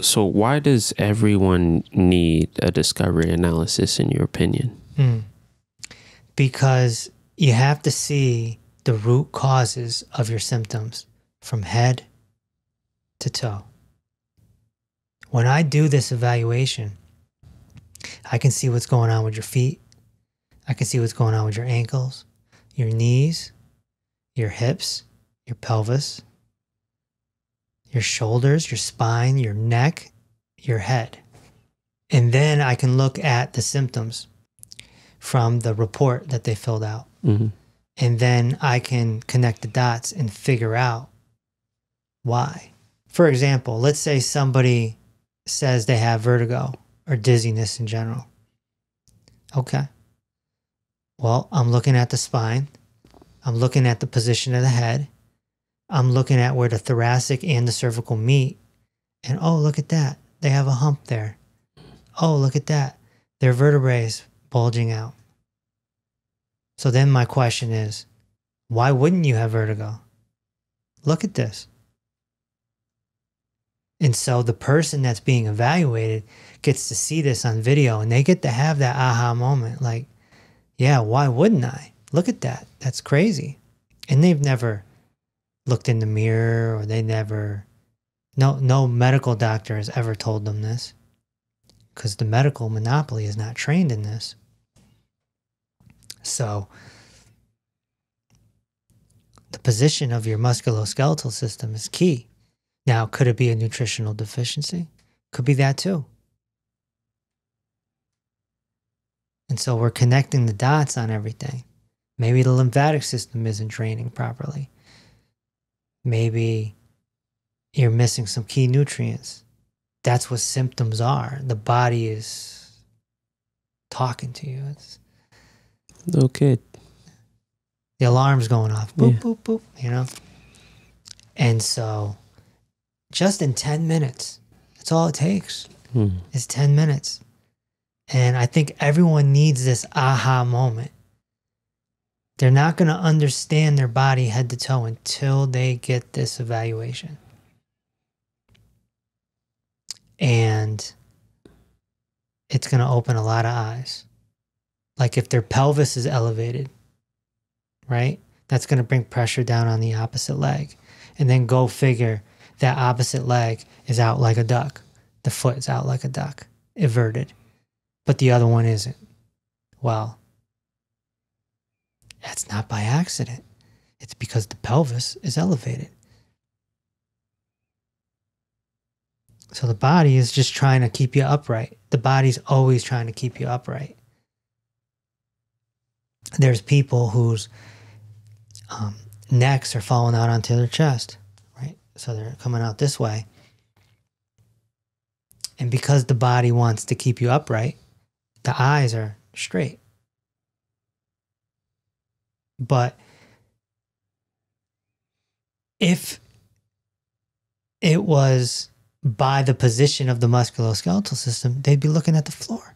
So why does everyone need a discovery analysis in your opinion? Hmm. Because you have to see the root causes of your symptoms from head to toe. When I do this evaluation, I can see what's going on with your feet. I can see what's going on with your ankles, your knees, your hips, your pelvis, your shoulders, your spine, your neck, your head. And then I can look at the symptoms from the report that they filled out. hmm And then I can connect the dots and figure out why. For example, let's say somebody says they have vertigo or dizziness in general. Okay. Well, I'm looking at the spine. I'm looking at the position of the head. I'm looking at where the thoracic and the cervical meet. And oh, look at that. They have a hump there. Oh, look at that. Their vertebrae is bulging out. So then my question is, why wouldn't you have vertigo? Look at this. And so the person that's being evaluated gets to see this on video and they get to have that aha moment like, yeah, why wouldn't I? Look at that. That's crazy. And they've never looked in the mirror or they never no no medical doctor has ever told them this because the medical monopoly is not trained in this. So the position of your musculoskeletal system is key. Now, could it be a nutritional deficiency? Could be that too. And so we're connecting the dots on everything. Maybe the lymphatic system isn't draining properly. Maybe you're missing some key nutrients. That's what symptoms are. The body is talking to you. It's, Okay. the alarm's going off. Boop, Yeah. boop, boop, you know? And so just in 10 minutes, that's all it takes Hmm. is 10 minutes. And I think everyone needs this aha moment. They're not going to understand their body head to toe until they get this evaluation. And it's going to open a lot of eyes. Like if their pelvis is elevated, right? That's going to bring pressure down on the opposite leg. And then go figure that opposite leg is out like a duck. The foot is out like a duck, everted, but the other one isn't. Well, that's not by accident. It's because the pelvis is elevated. So the body is just trying to keep you upright. The body's always trying to keep you upright. There's people whose um, necks are falling out onto their chest, right? So they're coming out this way. And because the body wants to keep you upright, the eyes are straight. But if it was by the position of the musculoskeletal system, they'd be looking at the floor.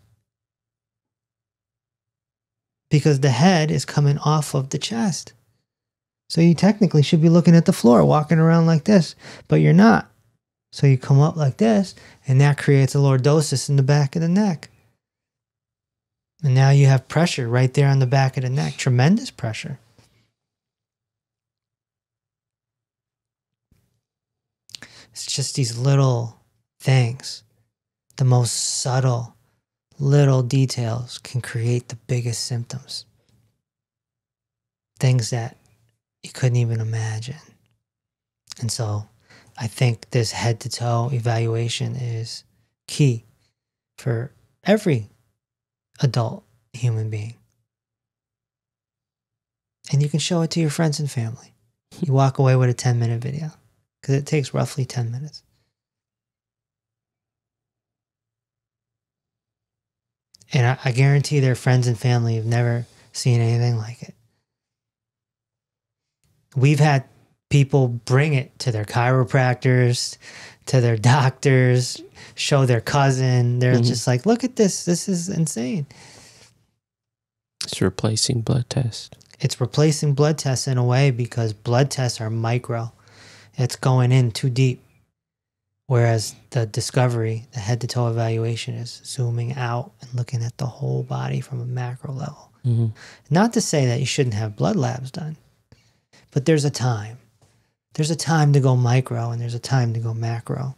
Because the head is coming off of the chest. So you technically should be looking at the floor, walking around like this, but you're not. So you come up like this, and that creates a lordosis in the back of the neck. And now you have pressure right there on the back of the neck, tremendous pressure. It's just these little things, the most subtle little details can create the biggest symptoms. Things that you couldn't even imagine. And so I think this head to toe evaluation is key for every adult human being. And you can show it to your friends and family. You walk away with a 10 minute video because it takes roughly 10 minutes. And I, I guarantee their friends and family have never seen anything like it. We've had people bring it to their chiropractors, to their doctors, show their cousin. They're Mhm. just like, look at this. This is insane. It's replacing blood tests. It's replacing blood tests in a way because blood tests are micro. It's going in too deep. Whereas the discovery, the head to toe evaluation is zooming out and looking at the whole body from a macro level. Mhm. Not to say that you shouldn't have blood labs done, but there's a time. There's a time to go micro and there's a time to go macro.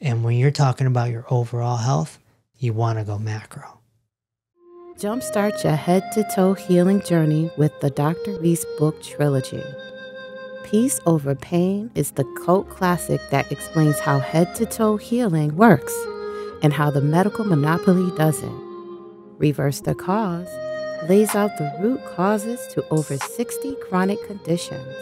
And when you're talking about your overall health, you want to go macro. Jumpstart your head to toe healing journey with the Dr. Reese book trilogy. Peace Over Pain is the cult classic that explains how head to toe healing works and how the medical monopoly doesn't. Reverse the Cause lays out the root causes to over 60 chronic conditions.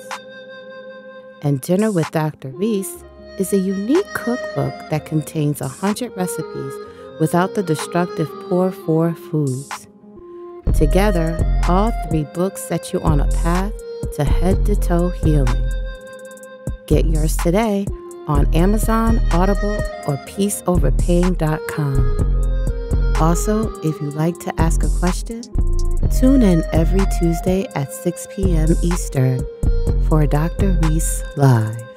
And Dinner with Dr. Reese is a unique cookbook that contains 100 recipes without the destructive poor four foods. Together, all three books set you on a path to head to toe healing. Get yours today on Amazon, Audible, or peaceoverpain.com. Also, if you'd like to ask a question, tune in every Tuesday at 6 p.m. Eastern for Dr. Reese Live.